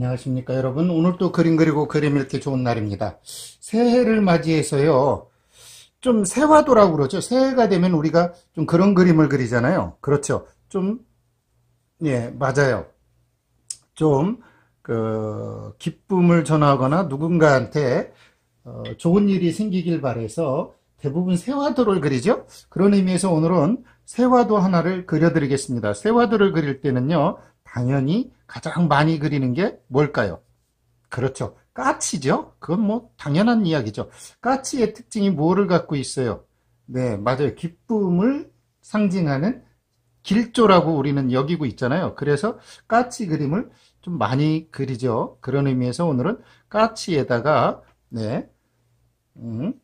안녕하십니까 여러분. 오늘 또 그림 그리고 그림 읽기 좋은 날입니다. 새해를 맞이해서요 좀 새화도라고 그러죠. 새해가 되면 우리가 좀 그런 그림을 그리잖아요. 그렇죠? 좀예 맞아요. 좀 그 기쁨을 전하거나 누군가한테 어, 좋은 일이 생기길 바래서 대부분 새화도를 그리죠? 그런 의미에서 오늘은 새화도 하나를 그려드리겠습니다. 새화도를 그릴 때는요 당연히 가장 많이 그리는 게 뭘까요? 그렇죠. 까치죠? 그건 뭐 당연한 이야기죠. 까치의 특징이 뭐를 갖고 있어요? 네, 맞아요. 기쁨을 상징하는 길조라고 우리는 여기고 있잖아요. 그래서 까치 그림을 좀 많이 그리죠. 그런 의미에서 오늘은 까치에다가 네, 음,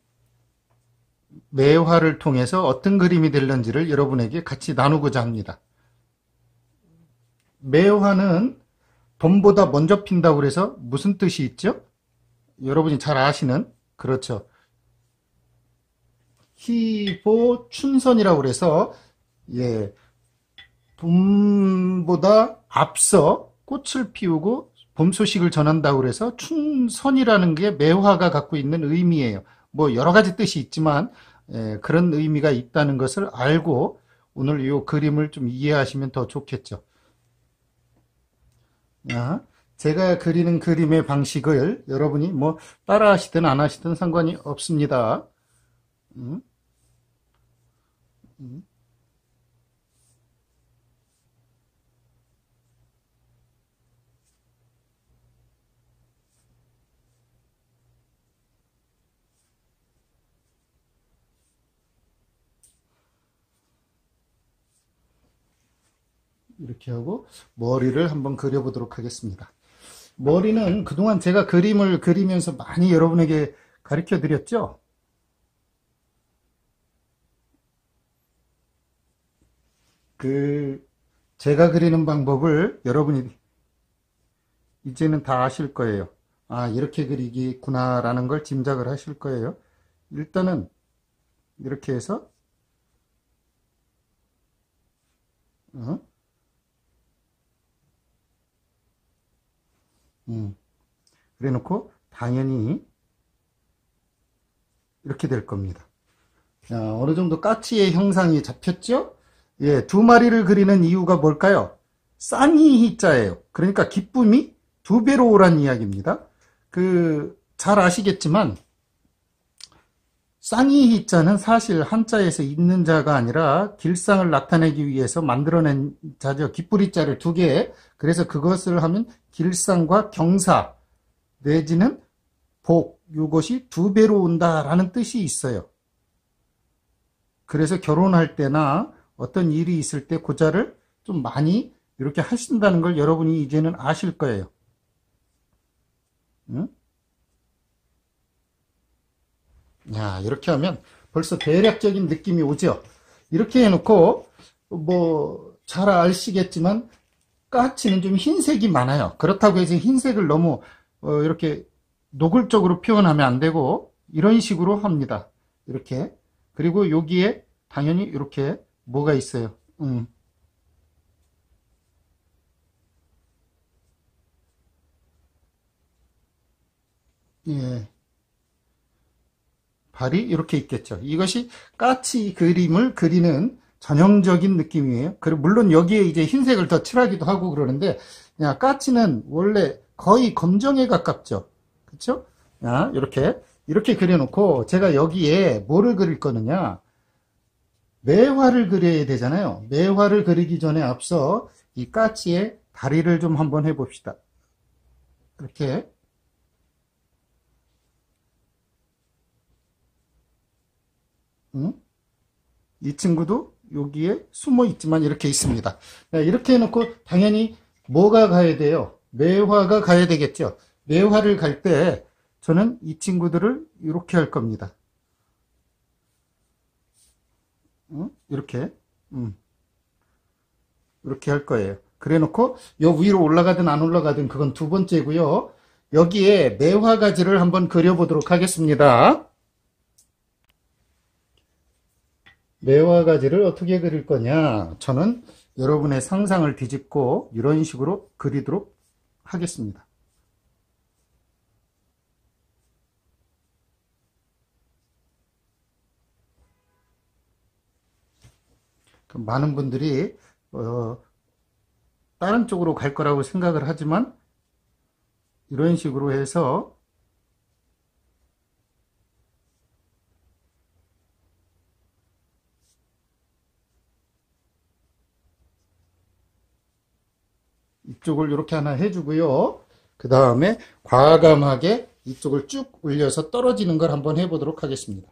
매화를 통해서 어떤 그림이 될런지를 여러분에게 같이 나누고자 합니다. 매화는 봄보다 먼저 핀다고 그래서 무슨 뜻이 있죠? 여러분이 잘 아시는 그렇죠. 희보 춘선이라고 그래서 예 봄보다 앞서 꽃을 피우고 봄 소식을 전한다고 그래서 춘선이라는 게 매화가 갖고 있는 의미예요. 뭐 여러 가지 뜻이 있지만 예, 그런 의미가 있다는 것을 알고 오늘 이 그림을 좀 이해하시면 더 좋겠죠. 제가 그리는 그림의 방식을 여러분이 뭐 따라 하시든 안 하시든 상관이 없습니다. 음? 음? 이렇게 하고 머리를 한번 그려보도록 하겠습니다. 머리는 그동안 제가 그림을 그리면서 많이 여러분에게 가르쳐 드렸죠? 그 제가 그리는 방법을 여러분이 이제는 다 아실 거예요. 아 이렇게 그리기구나 라는 걸 짐작을 하실 거예요. 일단은 이렇게 해서 어? 음. 그래 놓고 당연히 이렇게 될 겁니다. 자, 어느 정도 까치의 형상이 잡혔죠? 예, 두 마리를 그리는 이유가 뭘까요? 쌍이희자예요. 그러니까 기쁨이 두 배로 오란 이야기입니다. 그, 잘 아시겠지만, 쌍이희자는 사실 한자에서 있는 자가 아니라 길상을 나타내기 위해서 만들어낸 자죠. 기쁘리자를 두 개. 그래서 그것을 하면 길상과 경사 내지는 복 이것이 두 배로 온다라는 뜻이 있어요. 그래서 결혼할 때나 어떤 일이 있을 때 고자를 좀 많이 이렇게 하신다는 걸 여러분이 이제는 아실 거예요. 응? 야, 이렇게 하면 벌써 대략적인 느낌이 오죠? 이렇게 해놓고, 뭐, 잘 아시겠지만, 까치는 좀 흰색이 많아요. 그렇다고 해서 흰색을 너무, 어, 이렇게 노골적으로 표현하면 안 되고, 이런 식으로 합니다. 이렇게. 그리고 여기에 당연히 이렇게 뭐가 있어요. 음. 예. 발이 이렇게 있겠죠. 이것이 까치 그림을 그리는 전형적인 느낌이에요. 그리고 물론 여기에 이제 흰색을 더 칠하기도 하고 그러는데, 야, 까치는 원래 거의 검정에 가깝죠. 그쵸? 야, 이렇게, 이렇게 그려놓고, 제가 여기에 뭐를 그릴 거느냐, 매화를 그려야 되잖아요. 매화를 그리기 전에 앞서 이 까치의 다리를 좀 한번 해봅시다. 이렇게 응? 이 친구도 여기에 숨어 있지만 이렇게 있습니다. 네, 이렇게 해놓고 당연히 뭐가 가야 돼요? 매화가 가야 되겠죠. 매화를 갈 때 저는 이 친구들을 이렇게 할 겁니다. 응? 이렇게 음. 이렇게 할 거예요. 그래 놓고 요 위로 올라가든 안 올라가든 그건 두 번째고요. 여기에 매화 가지를 한번 그려보도록 하겠습니다. 매화 가지를 어떻게 그릴 거냐 저는 여러분의 상상을 뒤집고 이런 식으로 그리도록 하겠습니다. 많은 분들이 어, 다른 쪽으로 갈 거라고 생각을 하지만 이런 식으로 해서 이쪽을 이렇게 하나 해주고요. 그 다음에 과감하게 이쪽을 쭉 올려서 떨어지는 걸 한번 해보도록 하겠습니다.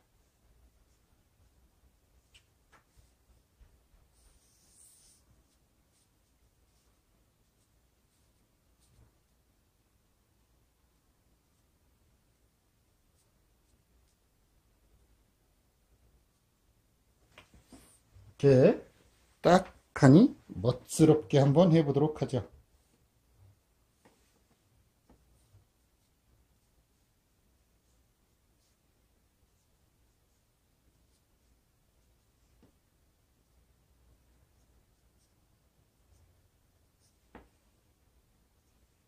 이렇게 딱하니 멋스럽게 한번 해보도록 하죠.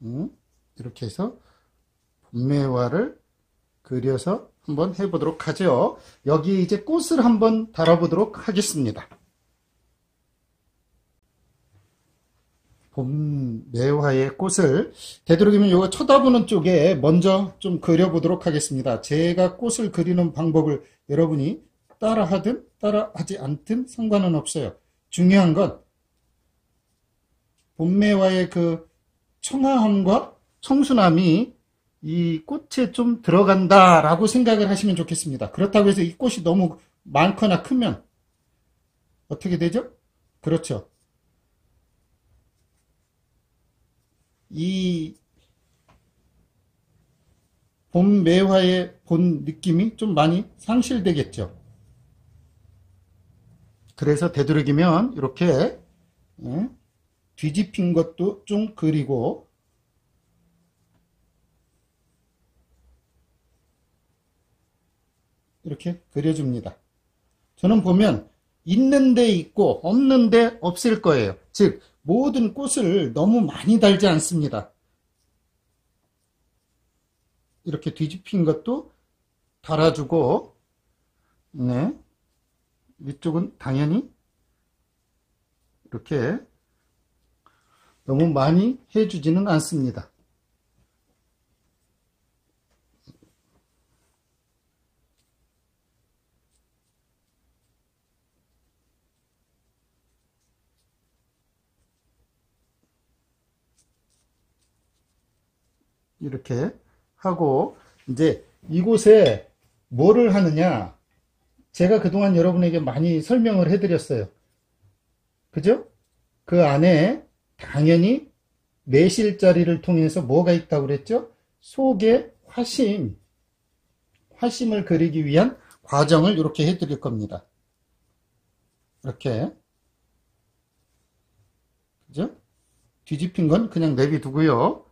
음, 이렇게 해서 봄매화를 그려서 한번 해보도록 하죠. 여기 이제 꽃을 한번 달아보도록 하겠습니다. 봄 매화의 꽃을 되도록이면 이거 쳐다보는 쪽에 먼저 좀 그려보도록 하겠습니다. 제가 꽃을 그리는 방법을 여러분이 따라 하든 따라 하지 않든 상관은 없어요. 중요한 건 봄매화의 그 청아함과 청순함이 이 꽃에 좀 들어간다라고 생각을 하시면 좋겠습니다. 그렇다고 해서 이 꽃이 너무 많거나 크면 어떻게 되죠? 그렇죠. 이 봄 매화의 본 느낌이 좀 많이 상실되겠죠. 그래서 되도록이면 이렇게 예, 뒤집힌 것도 좀 그리고 이렇게 그려줍니다. 저는 보면 있는 데 있고 없는 데 없을 거예요. 즉 모든 꽃을 너무 많이 달지 않습니다. 이렇게 뒤집힌 것도 달아주고 네 위쪽은 당연히 이렇게 너무 많이 해주지는 않습니다. 이렇게 하고 이제 이곳에 뭐를 하느냐 제가 그동안 여러분에게 많이 설명을 해드렸어요. 그죠? 그 안에 당연히 매실자리를 통해서 뭐가 있다고 그랬죠? 속에 화심, 화심을 그리기 위한 과정을 이렇게 해드릴 겁니다. 이렇게. 그죠? 뒤집힌 건 그냥 내비두고요.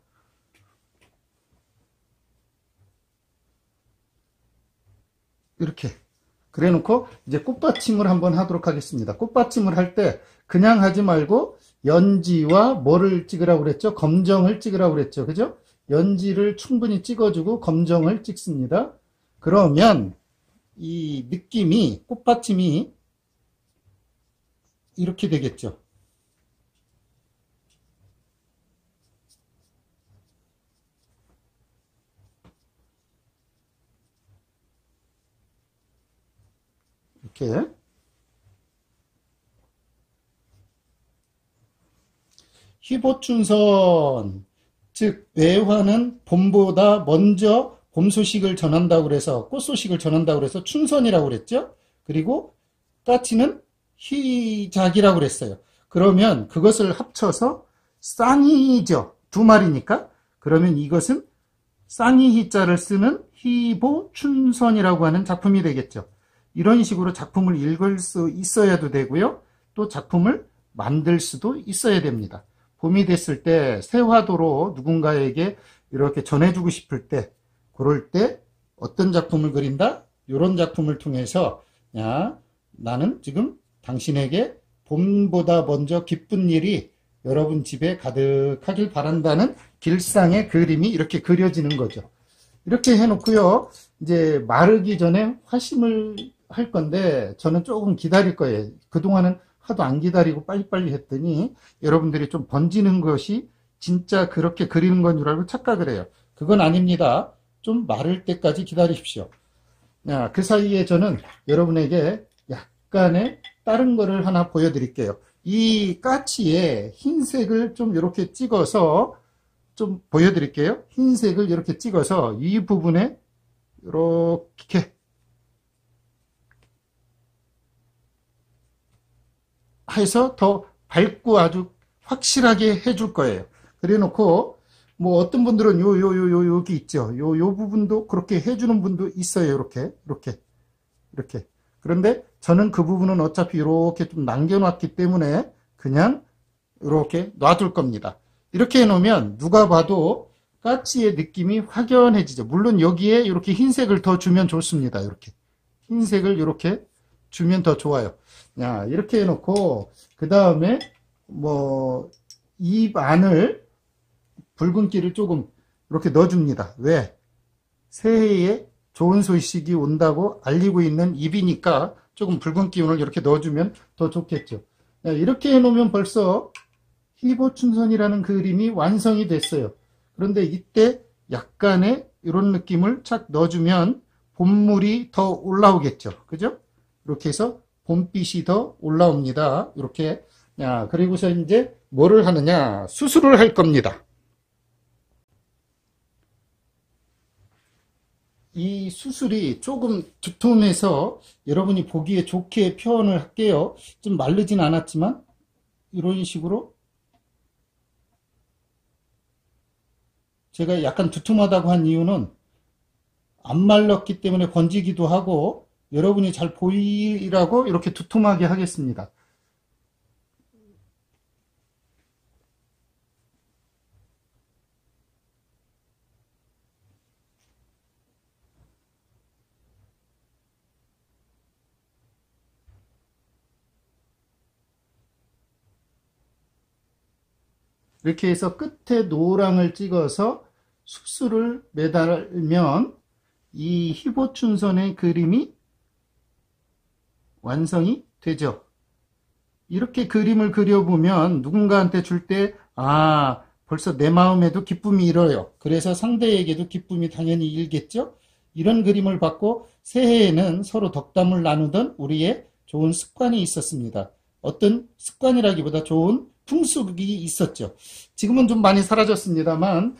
이렇게 그래 놓고 이제 꽃받침을 한번 하도록 하겠습니다. 꽃받침을 할 때 그냥 하지 말고 연지와 뭐를 찍으라고 그랬죠? 검정을 찍으라고 그랬죠. 그죠? 연지를 충분히 찍어주고 검정을 찍습니다. 그러면 이 느낌이 꽃받침이 이렇게 되겠죠. 이렇게 희보춘선 즉 외화는 봄보다 먼저 봄 소식을 전한다고 그래서 꽃 소식을 전한다고 그래서 춘선이라고 그랬죠. 그리고 까치는 희작이라고 그랬어요. 그러면 그것을 합쳐서 쌍이죠. 두 마리니까. 그러면 이것은 쌍이 희자를 쓰는 희보 춘선이라고 하는 작품이 되겠죠. 이런 식으로 작품을 읽을 수 있어야도 되고요. 또 작품을 만들 수도 있어야 됩니다. 봄이 됐을 때 새 화도로 누군가에게 이렇게 전해주고 싶을 때 그럴 때 어떤 작품을 그린다? 이런 작품을 통해서 야 나는 지금 당신에게 봄보다 먼저 기쁜 일이 여러분 집에 가득하길 바란다는 길상의 그림이 이렇게 그려지는 거죠. 이렇게 해놓고요. 이제 마르기 전에 화심을 할 건데 저는 조금 기다릴 거예요. 그동안은 하도 안 기다리고 빨리빨리 했더니 여러분들이 좀 번지는 것이 진짜 그렇게 그리는 건 줄 알고 착각을 해요. 그건 아닙니다. 좀 마를 때까지 기다리십시오. 야, 그 사이에 저는 여러분에게 약간의 다른 거를 하나 보여드릴게요. 이 까치에 흰색을 좀 이렇게 찍어서 좀 보여드릴게요. 흰색을 이렇게 찍어서 이 부분에 이렇게 해서 더 밝고 아주 확실하게 해줄 거예요. 그래 놓고 뭐 어떤 분들은 요 요 요 요 여기 있죠. 요 요 부분도 그렇게 해주는 분도 있어요. 이렇게 이렇게 이렇게. 그런데 저는 그 부분은 어차피 이렇게 좀 남겨놨기 때문에 그냥 이렇게 놔둘 겁니다. 이렇게 해놓으면 누가 봐도 까치의 느낌이 확연해지죠. 물론 여기에 이렇게 흰색을 더 주면 좋습니다. 이렇게 흰색을 이렇게 주면 더 좋아요. 야 이렇게 해놓고 그 다음에 뭐 입 안을 붉은기를 조금 이렇게 넣어줍니다. 왜? 새해에 좋은 소식이 온다고 알리고 있는 입이니까 조금 붉은 기운을 이렇게 넣어주면 더 좋겠죠. 이렇게 해놓으면 벌써 희보춘선이라는 그림이 완성이 됐어요. 그런데 이때 약간의 이런 느낌을 착 넣어주면 봄물이 더 올라오겠죠. 그죠? 이렇게 해서 봄빛이 더 올라옵니다. 이렇게. 야, 그리고서 이제 뭐를 하느냐? 수술을 할 겁니다. 이 수술이 조금 두툼해서 여러분이 보기에 좋게 표현을 할게요. 좀 마르진 않았지만 이런 식으로 제가 약간 두툼하다고 한 이유는 안 말랐기 때문에 번지기도 하고 여러분이 잘 보이라고 이렇게 두툼하게 하겠습니다. 이렇게 해서 끝에 노랑을 찍어서 수술을 매달면 이 희보춘선의 그림이 완성이 되죠. 이렇게 그림을 그려보면 누군가한테 줄 때, 아, 벌써 내 마음에도 기쁨이 일어요. 그래서 상대에게도 기쁨이 당연히 일겠죠? 이런 그림을 받고 새해에는 서로 덕담을 나누던 우리의 좋은 습관이 있었습니다. 어떤 습관이라기보다 좋은 풍습이 있었죠. 지금은 좀 많이 사라졌습니다만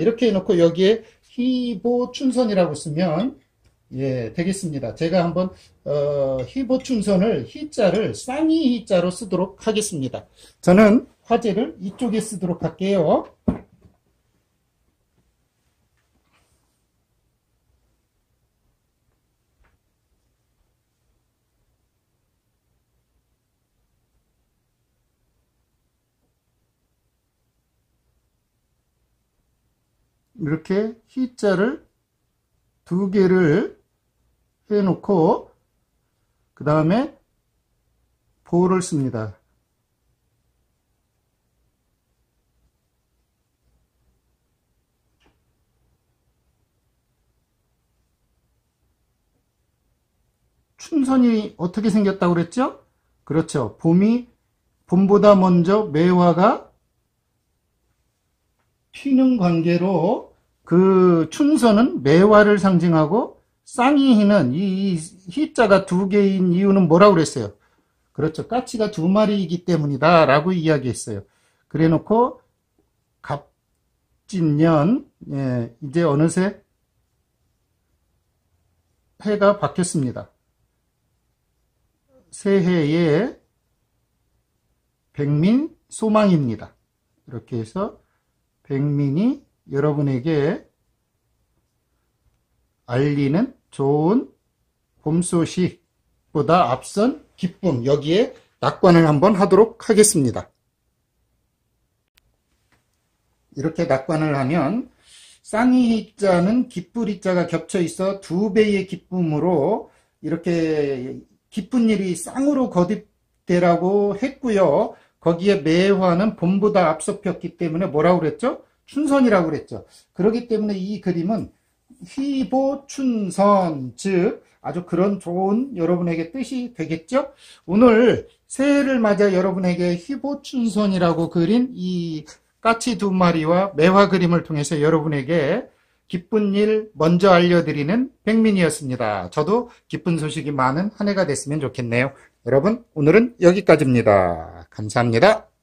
이렇게 해놓고 여기에 희보 춘선이라고 쓰면 예 되겠습니다. 제가 한번 어, 희보춘선을 희자를 쌍이 희자로 쓰도록 하겠습니다. 저는 화제를 이쪽에 쓰도록 할게요. 이렇게 희자를 두 개를 해놓고 그 다음에 보를 씁니다. 춘선이 어떻게 생겼다고 그랬죠? 그렇죠. 봄이 봄보다 먼저 매화가 피는 관계로 그 춘선은 매화를 상징하고 쌍이희는 이 희자가 두 개인 이유는 뭐라고 그랬어요? 그렇죠. 까치가 두 마리이기 때문이다 라고 이야기했어요. 그래 놓고 갑진년 예, 이제 어느새 해가 바뀌었습니다. 새해의 백민 소망입니다. 이렇게 해서 백민이 여러분에게 알리는 좋은 봄 소식보다 앞선 기쁨 여기에 낙관을 한번 하도록 하겠습니다. 이렇게 낙관을 하면 쌍이자는 기쁘리자가 겹쳐 있어 두 배의 기쁨으로 이렇게 기쁜 일이 쌍으로 거듭되라고 했고요. 거기에 매화는 봄보다 앞서 폈기 때문에 뭐라고 그랬죠? 춘선이라고 그랬죠. 그렇기 때문에 이 그림은 휘보춘선, 즉 아주 그런 좋은 여러분에게 뜻이 되겠죠? 오늘 새해를 맞아 여러분에게 희보춘선이라고 그린 이 까치 두 마리와 매화 그림을 통해서 여러분에게 기쁜 일 먼저 알려드리는 백민이었습니다. 저도 기쁜 소식이 많은 한 해가 됐으면 좋겠네요. 여러분, 오늘은 여기까지입니다. 감사합니다.